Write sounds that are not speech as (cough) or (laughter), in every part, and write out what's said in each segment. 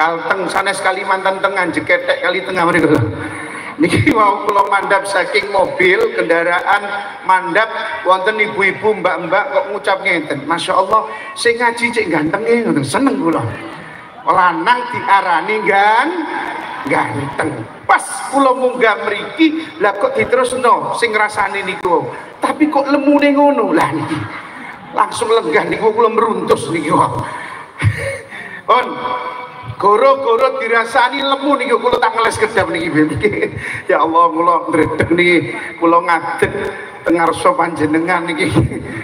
Kalteng sanes Kalimantan Tengah jeketek kali tengah mriku. Niki mau kula mandap saking mobil kendaraan mandap wonten ibu-ibu mbak-mbak kok ngucap ngeten. Masya Allah sing ngaji cek ganteng ngoten seneng kula. Lanang diarani gan ganteng. Pas kula munggah mriki lah kok diterusno sing rasane niku. Tapi kok lemune ngono lah niki. Langsung lenggah niku kula meruntus niki. On, Goro-goro dirasani lemu nih kula tak ngeles kedap niki (laughs) Ya Allah kula ndredeg niki kula ngadeg tengarsa panjenengan niki.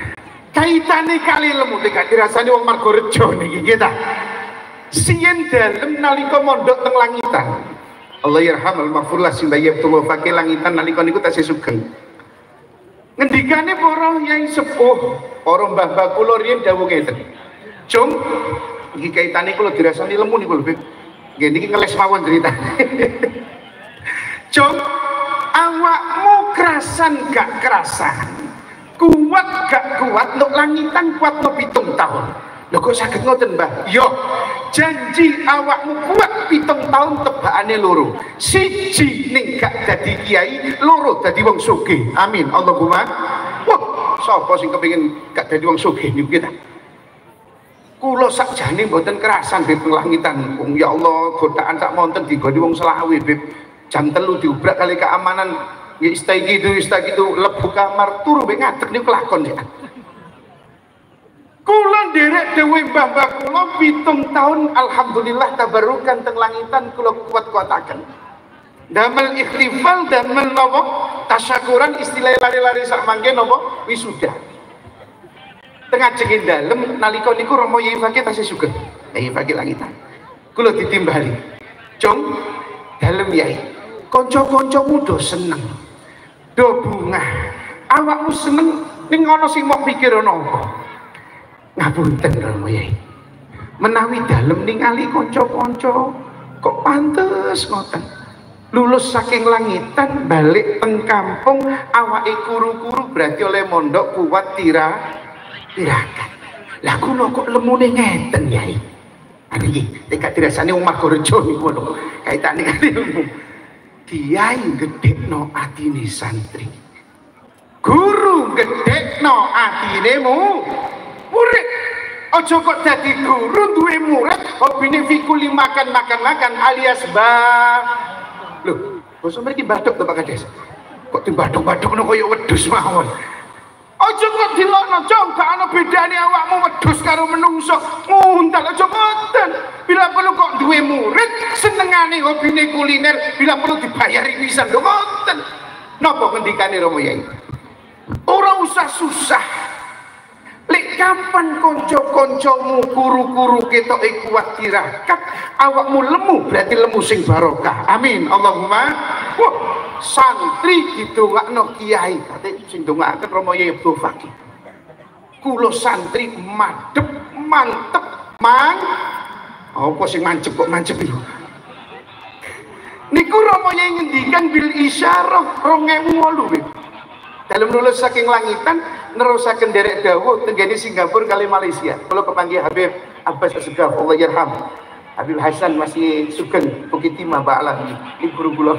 (laughs) Kaitane kali lemu nek dirasani wong Margorejo niki kita. Sien dalem nalika mondok teng langitan. Allah yarham al maghfurlah sing bayabtullah fakir langitan nalika niku tasih sugeng. Ngendikane para yai sepuh, para mbah-mbah kula riyen dawuh ngeten. Iki kaitane kula dirasani lemu niku lho nggih niki ngeles mawon cerita (laughs) Cung awakmu kerasan gak kerasan? Kuat gak kuat nuk langitan kuat nuk pitung tahun? Lho kok sakit ngoten mbah? Yo janji awakmu kuat pitung tahun tebakane loro. Siji ning gak dadi kiai loro dadi wong sugih. Amin. Allahumma. Wah sapa sing kepengin gak dadi wong sugih niku kita Kulo sakjane mboten kerasan beb langitan. Wong ya Allah, godaan sak monten digoni wong selawe beb. Jam telu diubrak kali keamanan ya istai gitu, istai gitu lebu kamar turu be ngadeg niku kelakon ya. Kula derek dewe mbah-mbah kula pitung tahun alhamdulillah tabarukan teng langitan kula kuat-kuataken. Damel ikhlifal damel napa tasyakuran istilah lari-lari sak mangke napa wisuda tengah cengin dalem nalika niku Romo Yai Fakih tasih sugeng. Yai Fakih langitan. Kula ditimbali. Jong dalem Yai. Kanca-kancamu do seneng. Do bunga. Awakmu seneng ning ana sing mau pikir ana ngapunten Yai. Menawi dalem ningali kanca-kanca kok pantes ngoten? Lulus saking langitan balik teng kampung awake kuru-kuru berarti oleh mondok kuat tira tirakat. Lah kulo kok lemune ngeten yai ane iki tekak dirasane wong Magorejo niku lho kaitane kali kiai gedekno atine santri. Guru gedekno atine mu? Murid. Ojo kok jadi guru duwe murid hobine fikuli makan makan makan alias ba lho basa mriki bathuk to Pak Kades? Kok timbaduk-baduk no kaya wedhus mawon Aja kok dilokno, Jong, gak ana bedane awakmu wedhus karo menungso. Nguntal aja ngoten. Bila perlu kok duwe murid, senengane hobine kuliner, bila perlu dibayari pisan lho ngoten. Napa ngendikane Romo Yai? Ora usah susah. Lek kapan konco-koncomu kuru-kuru ketoke kuat tirakat, awakmu lemu berarti lemu sing barokah. Amin. Allahumma. Wah, santri didongakno kiai. Kate sing dongakaken Rama Yai Abdul Fakih. Kula santri madep mantep mang apa sing mancep kok mancep iku? Niku Rama Yai ngendikan bil isyarah 2008 dalam lulus saking langitan nerusaken derek dawuh tenggene Singapura kali Malaysia kalau kepanggil Habib Abbas Asgaf Allah yarham Habib Hasan masih sugeng Bukit Timah Ba'lah ini guru kula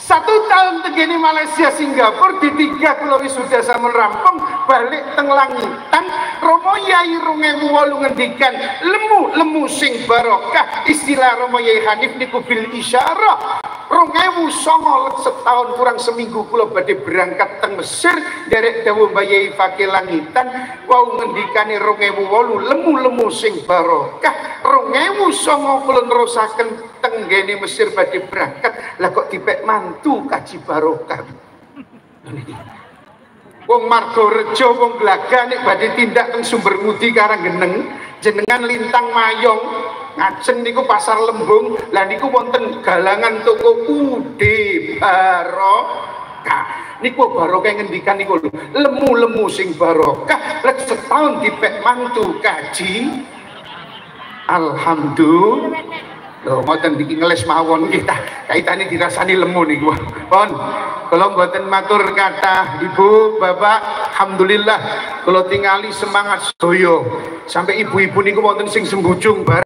satu tahun tegini Malaysia Singapura di tiga pulau sudah sama rampung balik teng langitan Romo Yai rungewu walu ngendikan lemu lemu sing barokah. Istilah Romo Yai Hanif niku bil isyarah rungewu songo setahun kurang seminggu pulau badai berangkat teng Mesir dari dawu Yai fakir langitan wau ngendikane rungewu walu lemu lemu sing barokah. Rungewu songo pulau nerusaken teng Mesir badai berangkat. Lah kok dipek man mantu kaji barokah? Wong margo rejo wong glaga nek badhe tindak teng sumber ngudi karang geneng jenengan lintang mayong ngajeng niku pasar lembung. Lah niku wonten galangan toko ude barokah. Niku barokah ngendikan niku lemu-lemu sing barokah. Lek setahun dipek mantu kaji. Alhamdulillah. Loh, ngoten bikin ngeles mawon kita. Kaitane dirasani lemu niku. Pon, kalau mboten matur kata Ibu, Bapak, alhamdulillah kalau tingali semangat soyo. Sampai ibu-ibu niku wonten sing sembujung bareng